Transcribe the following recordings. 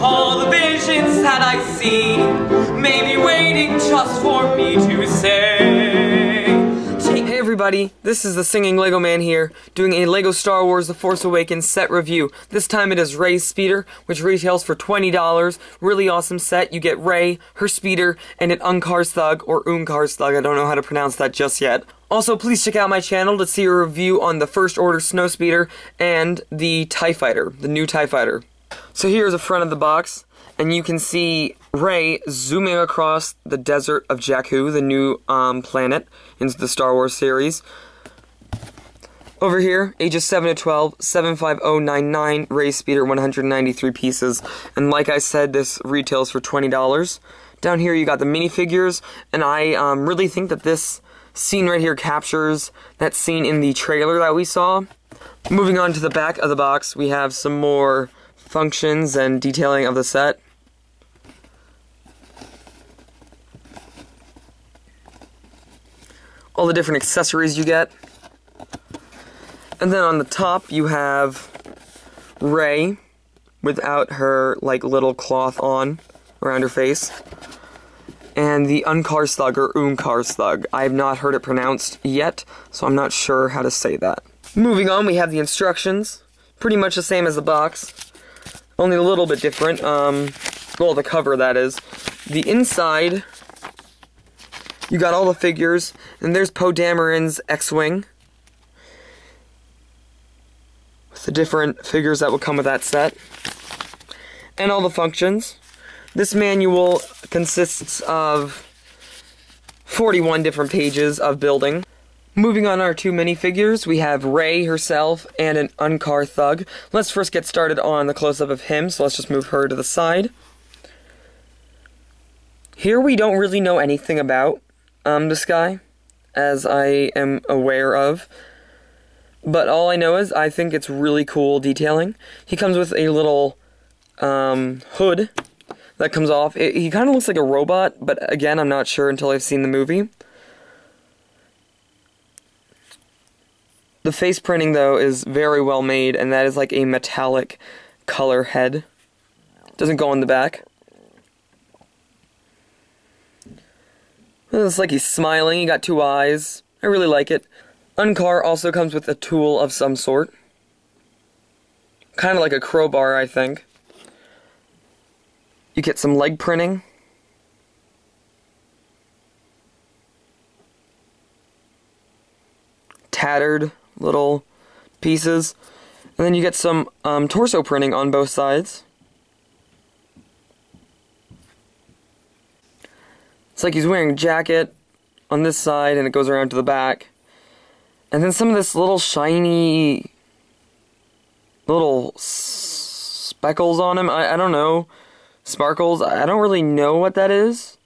All the visions that I see may be waiting just for me to say. Hey everybody, this is the Singing Lego Man here, doing a LEGO Star Wars The Force Awakens set review. This time it is Rey's speeder, which retails for $20. Really awesome set. You get Rey, her speeder, and an Unkar Thug, or Unkar Thug, I don't know how to pronounce that just yet. Also, please check out my channel to see a review on the First Order Snowspeeder and the TIE Fighter, the new TIE Fighter. So here's the front of the box, and you can see Rey zooming across the desert of Jakku, the new um, planet in the Star Wars series. Over here, ages 7 to 12, 75099, Rey Speeder, 193 pieces. And like I said, this retails for $20. Down here, you got the minifigures, and I um, really think that this scene right here captures that scene in the trailer that we saw. Moving on to the back of the box, we have some more functions and detailing of the set. All the different accessories you get. And then on the top you have Rey without her like little cloth on around her face. And the Unkar Thug or Unkar Thug. I have not heard it pronounced yet, so I'm not sure how to say that. Moving on, we have the instructions. Pretty much the same as the box only a little bit different. Um, well, the cover, that is. The inside, you got all the figures, and there's Poe Dameron's X-Wing. With the different figures that will come with that set. And all the functions. This manual consists of 41 different pages of building. Moving on our two minifigures, we have Rey herself and an Unkar Thug. Let's first get started on the close-up of him, so let's just move her to the side. Here we don't really know anything about um, this guy, as I am aware of. But all I know is I think it's really cool detailing. He comes with a little um, hood that comes off. It, he kind of looks like a robot, but again, I'm not sure until I've seen the movie. The face printing, though, is very well made, and that is like a metallic color head. Doesn't go on the back. It's like he's smiling, he got two eyes. I really like it. Unkar also comes with a tool of some sort. Kind of like a crowbar, I think. You get some leg printing. Tattered little pieces. And then you get some um, torso printing on both sides. It's like he's wearing a jacket on this side and it goes around to the back. And then some of this little shiny little speckles on him. I, I don't know. Sparkles. I don't really know what that is.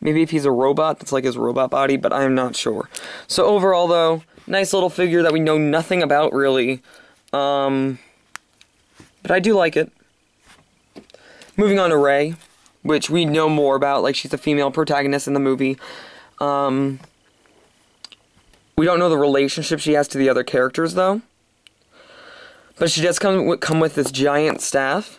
Maybe if he's a robot, that's like his robot body, but I'm not sure. So overall, though, nice little figure that we know nothing about, really. Um, but I do like it. Moving on to Rey, which we know more about, like she's a female protagonist in the movie. Um, we don't know the relationship she has to the other characters, though. But she does come, come with this giant staff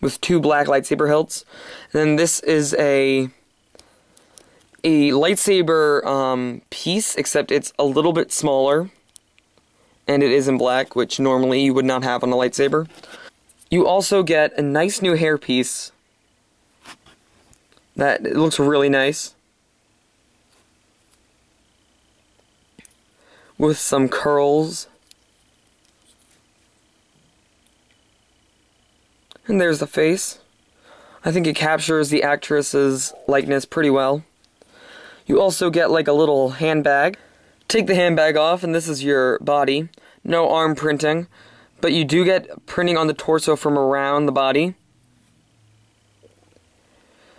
with two black lightsaber hilts. And then this is a a lightsaber um, piece, except it's a little bit smaller. And it is in black, which normally you would not have on a lightsaber. You also get a nice new hairpiece. That looks really nice. With some curls. And there's the face. I think it captures the actress's likeness pretty well. You also get like a little handbag. Take the handbag off and this is your body. No arm printing, but you do get printing on the torso from around the body.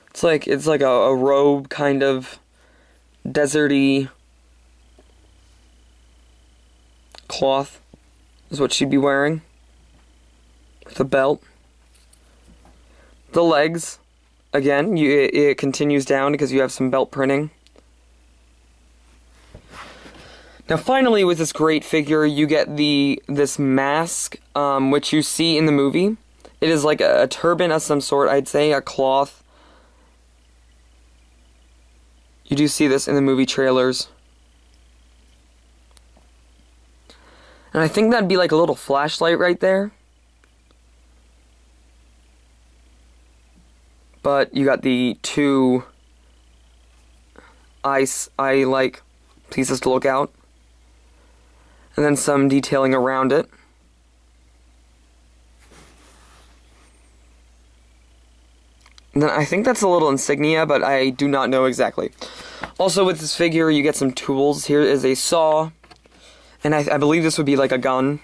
It's like it's like a, a robe kind of deserty cloth is what she'd be wearing with a belt. The legs, again, you, it, it continues down because you have some belt printing. Now, finally, with this great figure, you get the this mask, um, which you see in the movie. It is like a, a turban of some sort, I'd say, a cloth. You do see this in the movie trailers. And I think that'd be like a little flashlight right there. But you got the two ice eye like pieces to look out. And then some detailing around it. Then I think that's a little insignia, but I do not know exactly. Also, with this figure, you get some tools. Here is a saw, and I, I believe this would be like a gun,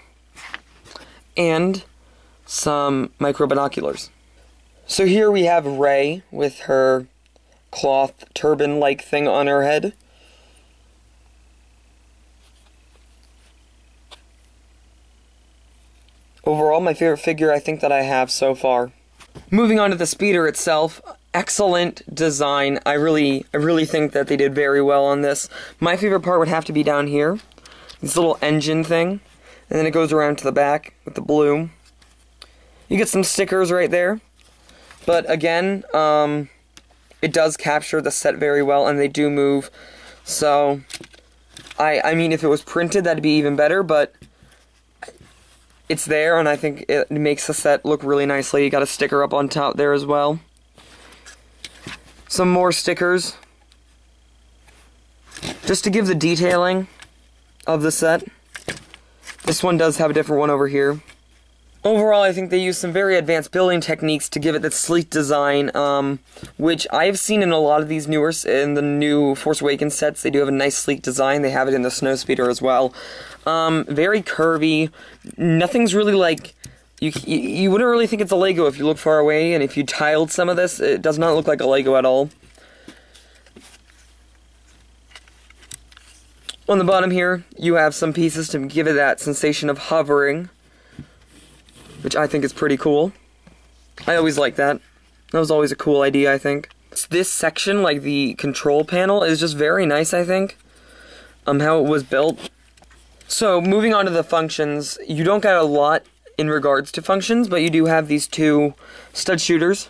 and some micro binoculars. So here we have Rey with her cloth turban-like thing on her head. Overall, my favorite figure I think that I have so far. Moving on to the speeder itself, excellent design. I really, I really think that they did very well on this. My favorite part would have to be down here, this little engine thing, and then it goes around to the back with the blue. You get some stickers right there, but again, um, it does capture the set very well, and they do move. So, I, I mean, if it was printed, that'd be even better, but it's there, and I think it makes the set look really nicely. You got a sticker up on top there as well. Some more stickers. Just to give the detailing of the set. This one does have a different one over here. Overall, I think they use some very advanced building techniques to give it that sleek design, um, which I've seen in a lot of these newer, in the new Force Awakens sets. They do have a nice sleek design. They have it in the Snowspeeder as well. Um, very curvy. Nothing's really like you, you, you wouldn't really think it's a Lego if you look far away, and if you tiled some of this, it does not look like a Lego at all. On the bottom here, you have some pieces to give it that sensation of hovering which I think is pretty cool. I always like that. That was always a cool idea, I think. This section, like the control panel, is just very nice, I think. Um, how it was built. So, moving on to the functions, you don't get a lot in regards to functions, but you do have these two stud shooters,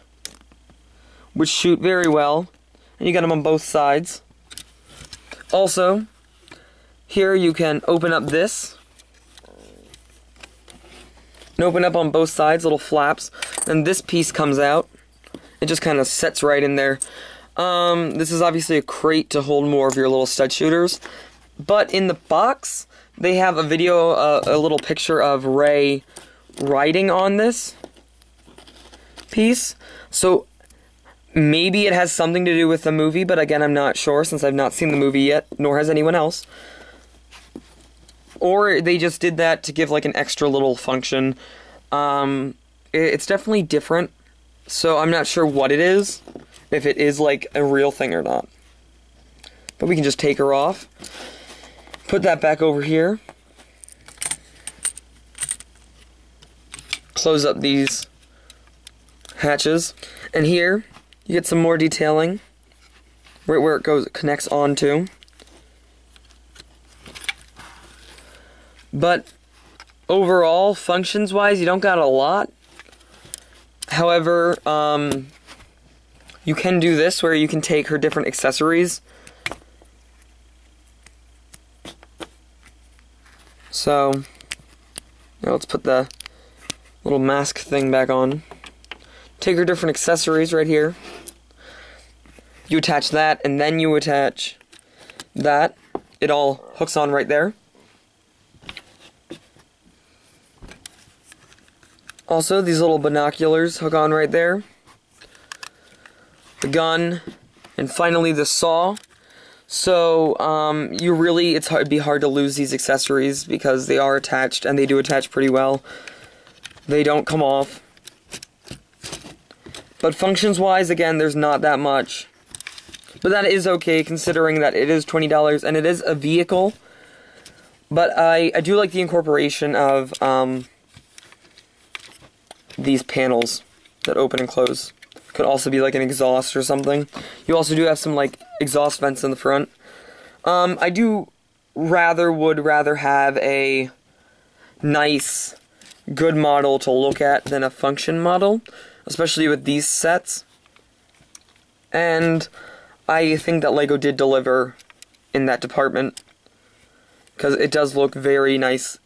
which shoot very well, and you got them on both sides. Also, here you can open up this, open up on both sides, little flaps. And this piece comes out. It just kind of sets right in there. Um, this is obviously a crate to hold more of your little stud shooters. But in the box, they have a video, uh, a little picture of Rey riding on this piece. So maybe it has something to do with the movie, but again, I'm not sure since I've not seen the movie yet, nor has anyone else. Or they just did that to give like an extra little function. Um, it's definitely different, so I'm not sure what it is, if it is like a real thing or not. But we can just take her off, put that back over here, close up these hatches, and here you get some more detailing right where it goes, it connects onto. But overall, functions wise, you don't got a lot. However, um, you can do this where you can take her different accessories. So, now let's put the little mask thing back on. Take her different accessories right here. You attach that, and then you attach that. It all hooks on right there. Also, these little binoculars hook on right there. The gun, and finally the saw. So, um, you really, it's hard, it'd be hard to lose these accessories because they are attached, and they do attach pretty well. They don't come off. But functions-wise, again, there's not that much. But that is okay, considering that it is $20, and it is a vehicle. But I, I do like the incorporation of, um, these panels that open and close. Could also be like an exhaust or something. You also do have some like exhaust vents in the front. Um, I do rather would rather have a nice, good model to look at than a function model, especially with these sets. And I think that LEGO did deliver in that department because it does look very nice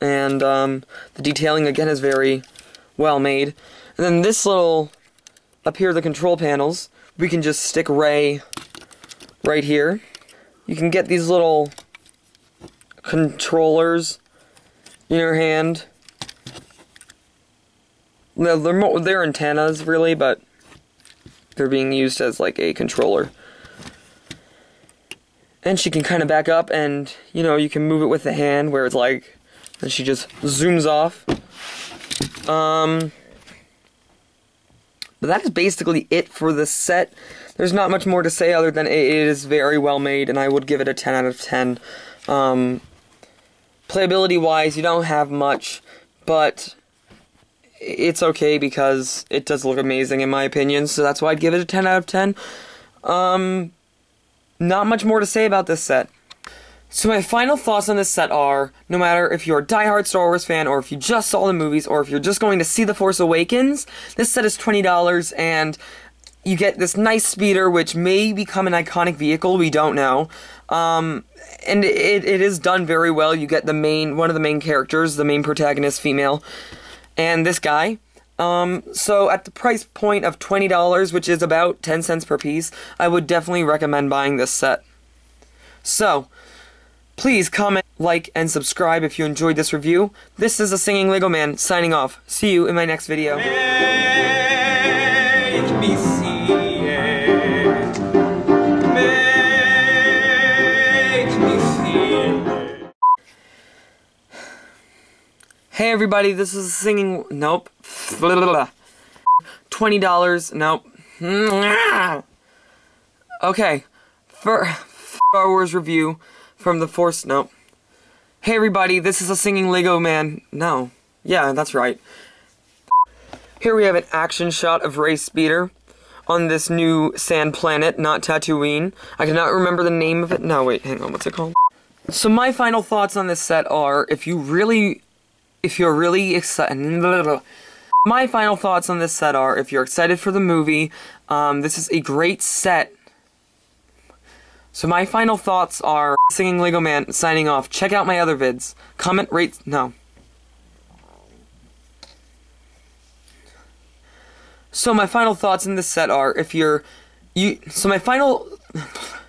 and um, the detailing again is very well made. And then this little, up here the control panels, we can just stick Rey right here. You can get these little controllers in your hand. They're, they're, they're antennas, really, but they're being used as like a controller. And she can kind of back up and, you know, you can move it with the hand where it's like, and she just zooms off. Um, but that is basically it for the set. There's not much more to say other than it is very well made, and I would give it a 10 out of 10. Um, playability wise, you don't have much, but it's okay because it does look amazing in my opinion, so that's why I'd give it a 10 out of 10. Um, not much more to say about this set. So my final thoughts on this set are, no matter if you're a die-hard Star Wars fan, or if you just saw the movies, or if you're just going to see The Force Awakens, this set is $20, and you get this nice speeder, which may become an iconic vehicle, we don't know. Um, and it, it is done very well. You get the main, one of the main characters, the main protagonist, female, and this guy. Um, so at the price point of $20, which is about 10 cents per piece, I would definitely recommend buying this set. So, please comment, like, and subscribe if you enjoyed this review. This is the Singing Lego Man signing off. See you in my next video. Make me see it. Make me feel it. Hey everybody, this is a singing. Nope. Twenty dollars. Nope. Okay. For Star Wars review from the Force. Nope. Hey everybody, this is a singing Lego man. No. Yeah, that's right. Here we have an action shot of Rey Speeder on this new sand planet, not Tatooine. I cannot remember the name of it. No, wait, hang on, what's it called? So my final thoughts on this set are, if you really, if you're really excited, my final thoughts on this set are, if you're excited for the movie, um, this is a great set. So my final thoughts are, Singing Lego Man, signing off. Check out my other vids. Comment, rate, no. So my final thoughts in this set are, if you're, you, so my final,